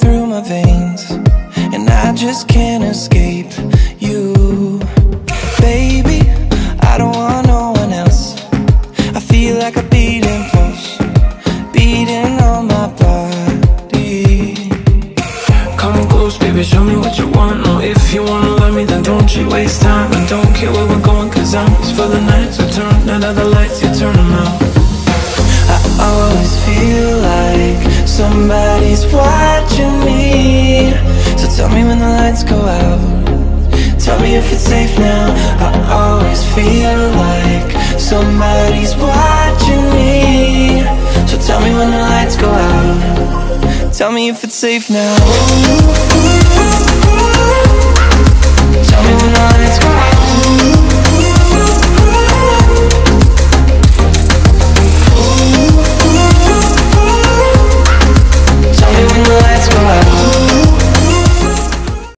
through my veins And I just can't escape you. Baby, I don't want no one else. I feel like a beating pulse Beating on my body. Come close, baby, show me what you want. No, if you wanna love me, then don't you waste time. And don't care where we're going, cause I'm just for the night So turn out all the lights, you turn them out. I always somebody's watching me. So tell me when the lights go out. Tell me if it's safe now. I always feel like somebody's watching me. So tell me when the lights go out. Tell me if it's safe now